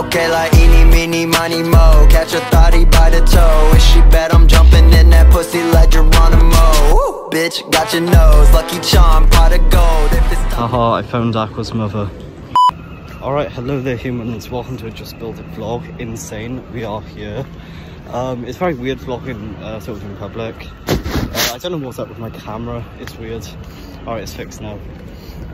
Okay, like eeny, meeny, miny, mo Catch a thotty by the toe If she bet I'm jumping in that pussy like Geronimo Woo! Bitch, got your nose Lucky charm, pot of gold If it's Haha, I found Aqua's mother. Alright, hello there humans, welcome to a Just Build It vlog. Insane, we are here. Um, it's very weird vlogging uh, sort of in public. Uh, I don't know what's up with my camera, it's weird. Alright, it's fixed now.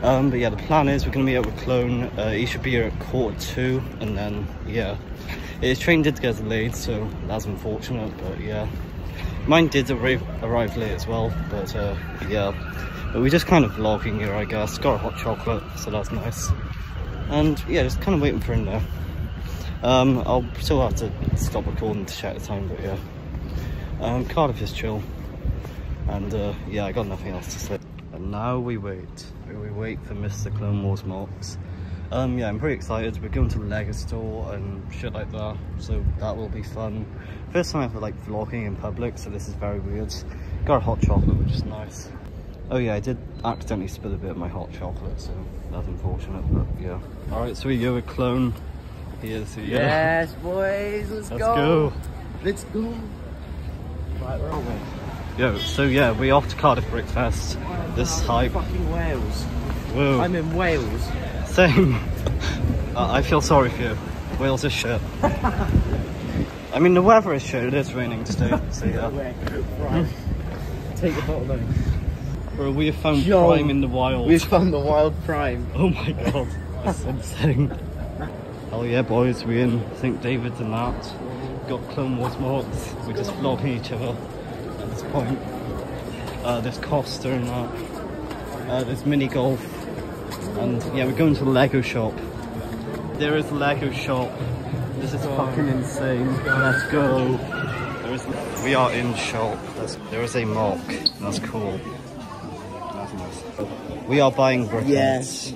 Um, but yeah, the plan is we're going to meet up with Clone. Uh, he should be here at quarter two, and then, yeah. His train did get delayed, so that's unfortunate, but yeah. Mine did arrive, arrive late as well, but uh, yeah. But we're just kind of vlogging here, I guess. Got a hot chocolate, so that's nice. And yeah, just kind of waiting for him there. Um, I'll still have to stop recording to check the time, but yeah. Um, Cardiff is chill. And uh, yeah, I got nothing else to say. And now we wait. We wait for Mr. Clone Wars Mocs. Um, yeah, I'm pretty excited. We're going to the Lego store and shit like that, so that will be fun. First time ever like vlogging in public, so this is very weird. Got a hot chocolate, which is nice. Oh yeah, I did accidentally spill a bit of my hot chocolate, so that's unfortunate, but yeah. Alright, so we go with Clone. Yes, boys, let's, Let's go. go. Let's go. Right, where are we? Yo, so yeah, we off to Cardiff Brickfest. This hype. Fucking Wales. Whoa. I'm in Wales. Same. uh, I feel sorry for you. Wales is shit. I mean, the weather is shit. It is raining today, so yeah. Right. Take the bottle then. Bro, we have found Yo, prime in the wild. We've found the wild prime. Oh my god, that's insane. Oh yeah, boys, we in St. David's and that. Got Clone Wars Mocs. We're just vlogging each other at this point. Uh, there's Costa and that. Uh, there's mini golf. And yeah, we're going to the Lego shop. There is a Lego shop. This is fucking insane. Let's go. Is, we are in shop. There's, there is a mock. That's cool. That's nice. We are buying briquettes. Yes.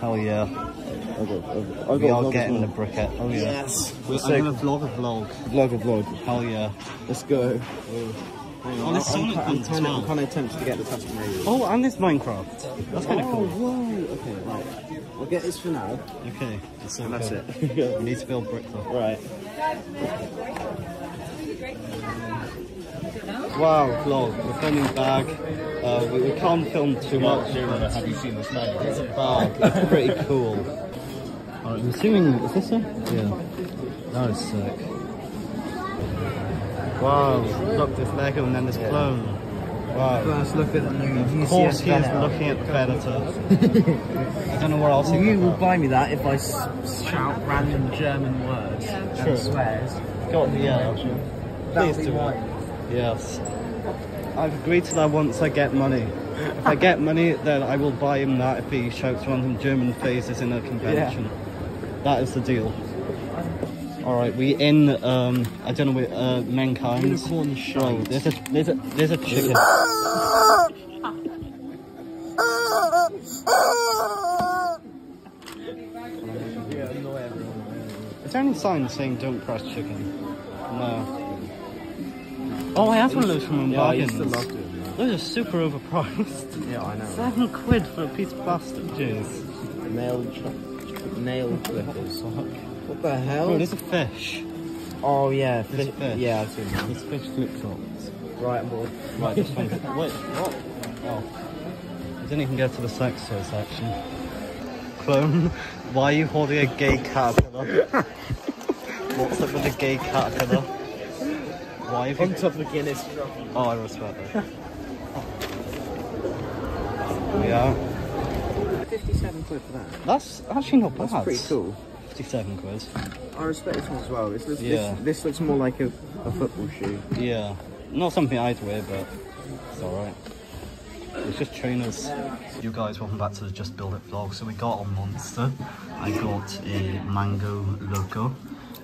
Hell yeah. I got, I got We are getting the briquette. Oh yeah. Yes. We're, So- I'm gonna vlog a vlog. Vlog a vlog. Hell yeah. Let's go. Oh, there's Sonic I'm, ones as kind of, well. I'm kind of tempted to get the custom made. Oh, and this Minecraft. That's kind of Oh, cool. whoa. Okay, right. We'll get this for now. Okay. That's, so And that's it. we need to build brick though. Right. Wow, vlog. We're filming bag. Uh, we, we can't film too much. but Have you seen this bag? It's a bag. It's pretty cool. Alright, I'm assuming, is this it? Yeah. That is sick. Wow, look, there's Lego and then there's clone. Wow. First look at the new Of course he is looking at the Predator. I don't know what else he You will buy me that if I shout random German words True. and swears. God, yeah. That'll Please be do it. Yes. I've agreed to that once I get money. If I get money, then I will buy him that if he shouts random German phrases in a convention. That is the deal. Alright, we in, um, I don't know, where, uh, mankind. Unicorn shite. there's a, there's a, there's a chicken. Is there any sign saying don't press chicken? No. Oh, I have one of those from Yeah, bargains. used to love doing that. Those are super overpriced. Yeah, I know. Seven quid for a piece of plastic. Jeez. Nail, nail clippers. What the hell? Bro, there's a fish. oh yeah, fi- fish. yeah, I've seen that. There's fish flip flops. Right, I'm bored. Right, this one. Wait, what? Oh. I didn't even get to the sex toy section. Clone, why are you holding a gay caterpillar? What's up with a gay caterpillar? Why have On you... top of the Guinness. Oh, I respect that. Yeah. 57 quid for that. That's actually not bad. That's pretty cool. 57 quid. I respect this one as well. This looks, Yeah. this, this looks more like a, a football shoe. Yeah. Not something I'd wear, but it's alright. It's just trainers. You guys, welcome back to the Just Build It vlog. So we got a monster. I got a mango loco.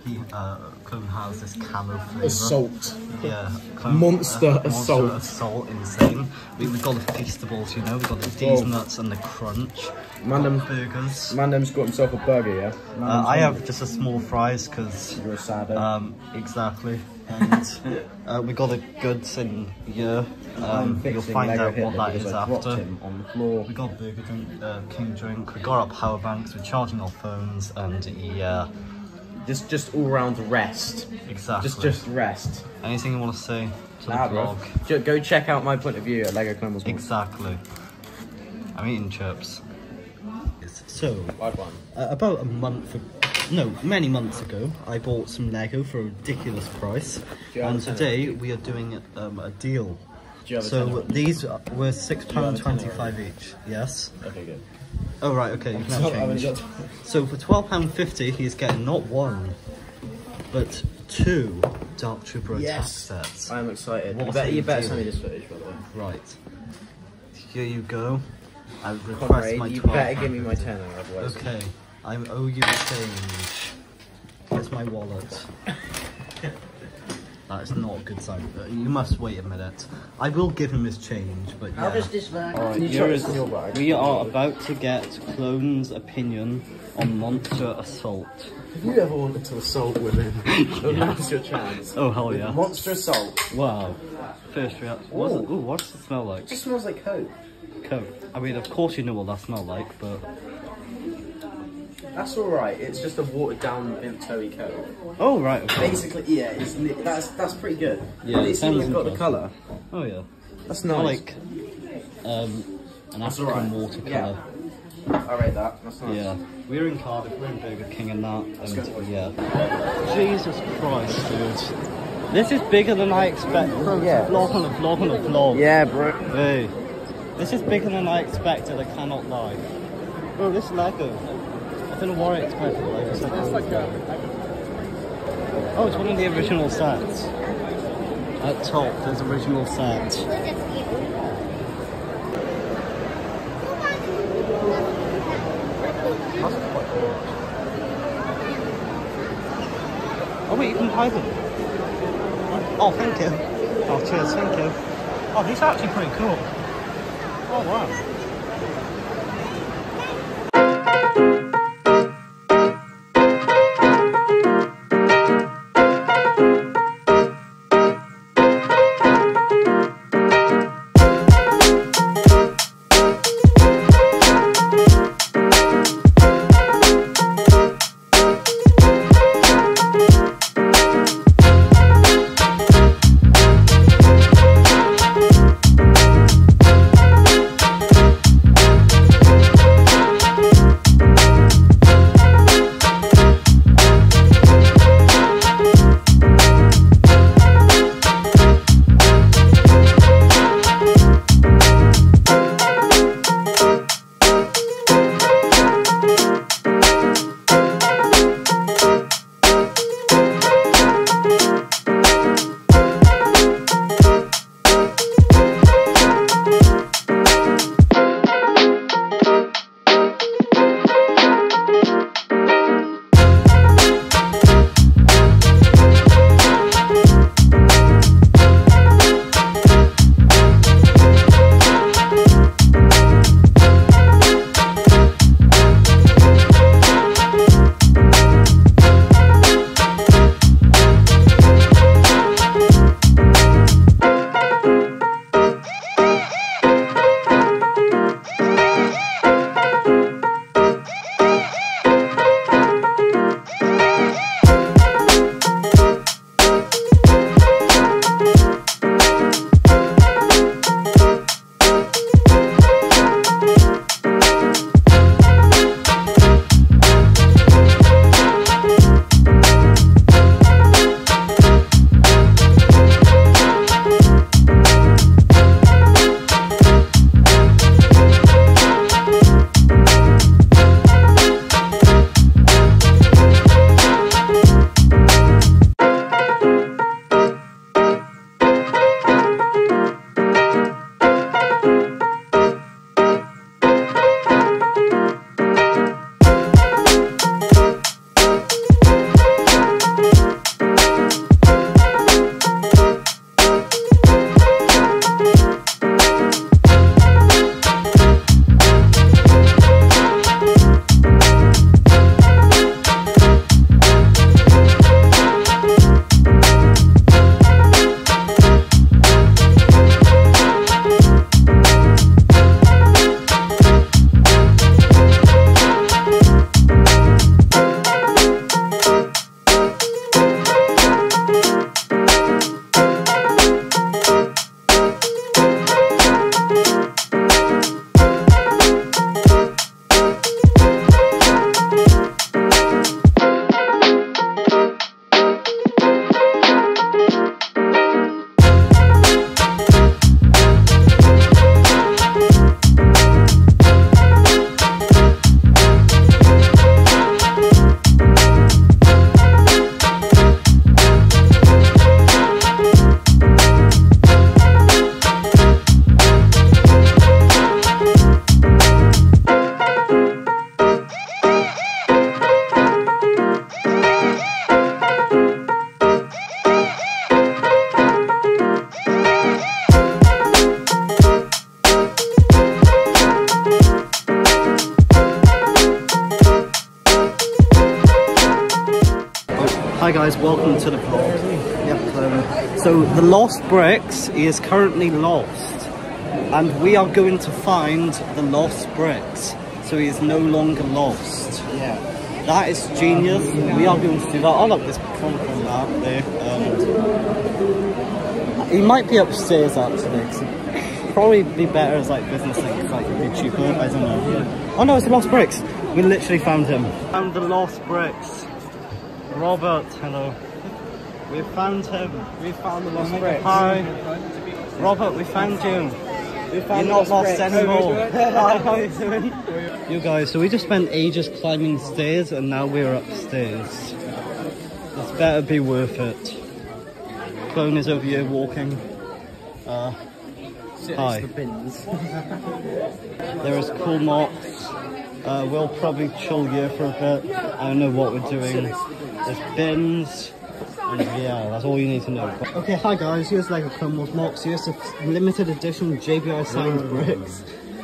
He, uh, Clone has this camo flavour. Assault. Yeah. Clone, Monster uh, assault. Monster assault, insane. We, we got the feastables, you know. we've got the D's Oh. nuts and the crunch. Mandem, Burgers. Mandem's got himself a burger, yeah? Uh, I have just a small fries because You're a saddo. um, exactly. And uh, we got the goods in here. Um, you'll find out what that is after. him on the floor. We got burger drink, uh, king drink. We got our power banks. We're charging our phones, and yeah, Just just all round rest. Exactly. Just just rest. Anything you want to say to Nah, the vlog? Ju- Go check out my point of view at Lego Columbus. Exactly. I'm eating chips. So, one. uh, about a month, ag- no, many months ago, I bought some Lego for a ridiculous price, and today we are doing um, a deal. Do you have So tenner? these were six have pound a tenner twenty-five each. Yes. Okay, good. Oh right, okay. You can have change. So for twelve pound fifty, he's getting not one, but two Dark Trooper Yes. attack sets. I am excited. What You better, you better send me this footage, by the way. Right. Here you go. I request Conrad, my you better give me my tenner, otherwise. Okay, I owe you a change. Here's my wallet. That is not a good sign. Uh, You must wait a minute. I will give him his change, but yeah. this work? Alright, Can you is- your bag? we are about to get Clone's opinion on Monster Assault. Have you ever wanted to assault women? Now's your chance. Oh hell yeah! Monster assault. Wow. First reaction. What's it, Ooh. ooh, what does it smell like? It just smells like coke. Coke. I mean, of course you know what that smells like, but That's alright. It's just a watered down Vimtoey coke. oh right. Okay. Basically, yeah, it's that's that's pretty good. Yeah, At it least you've got the colour. Oh yeah. That's I nice. like um, an That's African alright. watercolor. I rate that. That's nice. Yeah. We're in Cardiff. We're in Burger King and that. go. And yeah. Jesus Christ, dude. This is bigger than I expected. Bro, it's Yeah. a vlog on a vlog on a vlog. Yeah, bro. Hey. This is bigger than I expected. I cannot lie. Bro, this Lego. Don't know what I expected. Like, it's like, oh, it's one of the original sets. At top, there's original sets. Oh wait, you can buy them. Oh, thank you. Oh, cheers, thank you. Oh, these are actually pretty cool. Oh, wow. Bricks is currently lost, and we are going to find the lost bricks. So he is no longer lost. Yeah. That is genius. We are going to do that. Oh look, there's Pronk on that there. Um, he might be upstairs actually. probably be better as like business thing, like it'd be cheaper. I don't know. Oh no, it's the lost bricks. We literally found him. Found the lost bricks. Robert, hello. We found him. We found the lost bricks. Hi. Robert, we found you. We You're not lost anymore. Hi, how you doing? You guys, so we just spent ages climbing stairs and now we're upstairs. This better be worth it. Clone is over here walking. Uh, hi. There is cool mocks. Uh, we'll probably chill here for a bit. I don't know what we're doing. There's bins. Yeah, that's all you need to know. Okay, hi guys, here's Lego Wars mocks. Here's a limited edition JBI signed mm. bricks.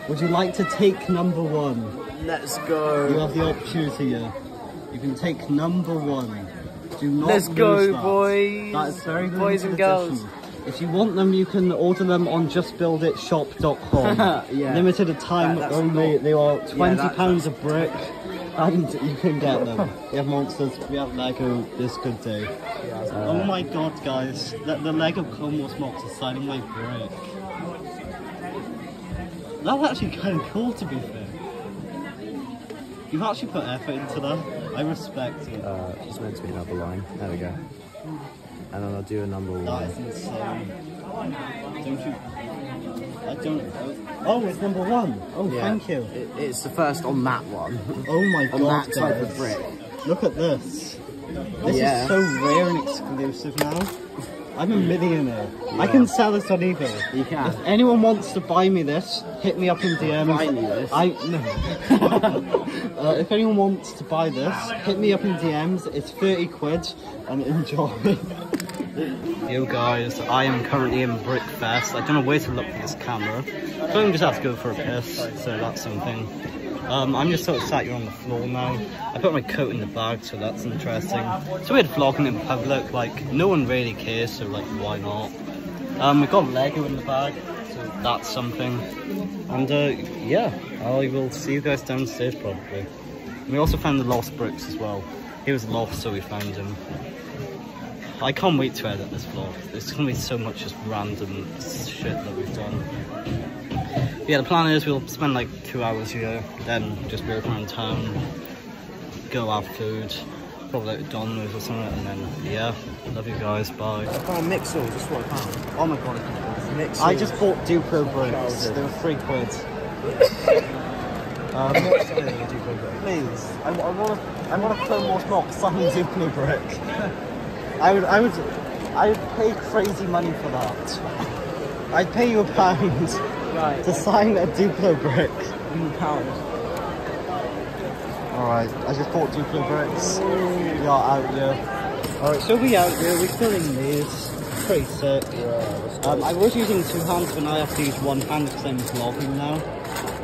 Would you like to take number one? Let's go. You have the opportunity here. You can take number one. Do not Let's go, that. boys. That is very Boys and girls. edition. If you want them, you can order them on justbuilditshop.com. Yeah. Limited time That- only. not- They are twenty that- pounds a brick, and you can get them. we have monsters. We have Lego. This good day. oh my god, guys! The, the Lego Clone Wars Mocs are signing my brick. That's actually kind of cool, to be fair. You've actually put effort into that. I respect it. Uh, it's meant to be another line. There we go. And then I'll do a number one. is insane. Don't you? Oh, it's number one. Oh, Yeah. thank you. It, it's the first on that one. Oh my on god, that type of brick. Look at this. This Yeah. is so rare and exclusive now. I'm a millionaire. I can sell this on eBay. You can. If anyone wants to buy me this, hit me up in DMs. Buy me this? I no. uh, if anyone wants to buy this, hit me up in DMs. It's 30 quid and enjoy. Yo guys, I am currently in Brickfest. I don't know where to look for this camera. So I'm just have to go for a piss, so that's something. Um, I'm just sort of sat here on the floor now. I put my coat in the bag, so that's interesting. It's weird vlogging in public, like, no one really cares, so like, why not? Um, we've got Lego in the bag, so that's something. And uh, yeah, I will see you guys downstairs probably. We also found the lost bricks as well. He was lost, so we found him. I can't wait to edit this vlog. There's gonna be so much just random shit that we've done. Yeah, the plan is we'll spend like two hours here, then just walk around town, go have food, probably like Domino's or something, and then yeah, love you guys, bye. Oh, Mixel, just what I found. Oh my god, Mixel. I just bought Duplo bricks. They were three quid. um, please, I, I want to, I want to Clone Wars mock sign Duplo brick. I would, I would, I would pay crazy money for that. I'd pay you a pound Right. to sign a Duplo brick. Mm, pound. Alright, I just bought Duplo bricks. We are out here. Alright, so we out here, we're filling these. Pretty sick. Um, I was using two hands, but now I have to use one hand because I'm vlogging now.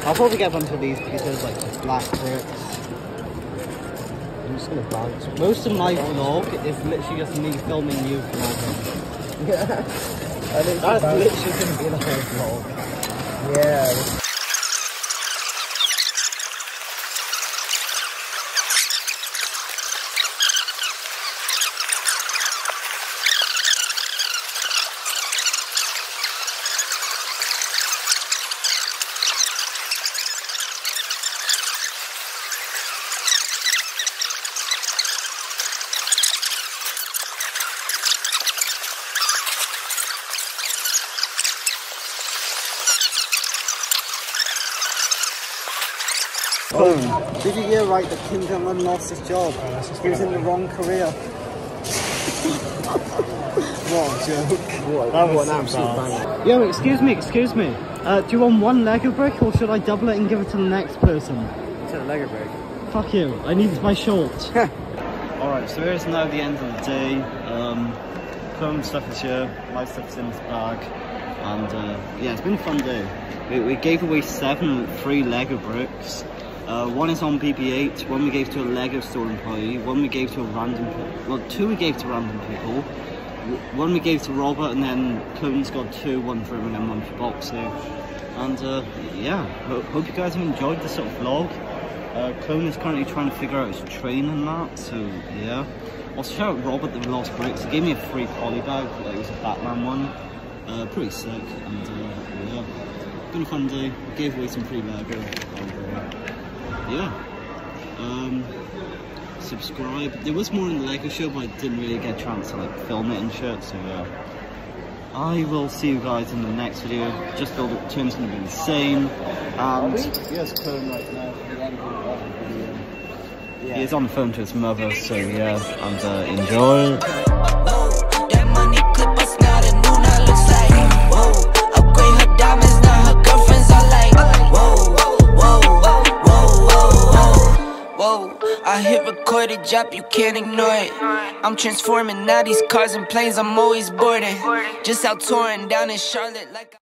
I'll probably get a bunch of these pieces, like the black bricks. Just gonna bounce. Most of my vlog is literally just me filming you vlogging. That's literally gonna be the whole vlog. Yeah. Boom. Did you hear right that Kim Jong Un lost his job? he was in the wrong career. what a joke. What, That was what so an absolute bad. banger. Yo, excuse me, excuse me. Uh, do you want one Lego brick or should I double it and give it to the next person? To the Lego break. Fuck you, I need my short. Alright, so here's now the end of the day. Um, Clone stuff is here, my stuff's in his bag. And uh, yeah, it's been a fun day. We, we gave away seven free Lego bricks. Uh, one is on BB8, one we gave to a Lego store employee, one we gave to a random, well, two we gave to random people, one we gave to Robert, and then Clone's got two, one for him and then one for Boxy. And uh, yeah, ho hope you guys have enjoyed this sort of vlog. Uh, Clone is currently trying to figure out his training and that, so yeah. Also shout out Robert the Lost Bricks, he gave me a free poly bag, like it was a Batman one. Uh, pretty sick, and uh, yeah. Been a fun day, gave away some free Lego, yeah. Um, subscribe. There was more in the Lego show, but I didn't really get a chance to like film it and shit, so yeah. I will see you guys in the next video. Just build it, turn's gonna be insane. And Yes, right now. he is on the phone to his mother, so yeah, and uh, enjoy. Whoa, I hit record it, you can't ignore it. I'm transforming now these cars and planes, I'm always boarding. Just out touring down in Charlotte like